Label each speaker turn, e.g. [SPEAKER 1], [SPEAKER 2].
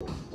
[SPEAKER 1] you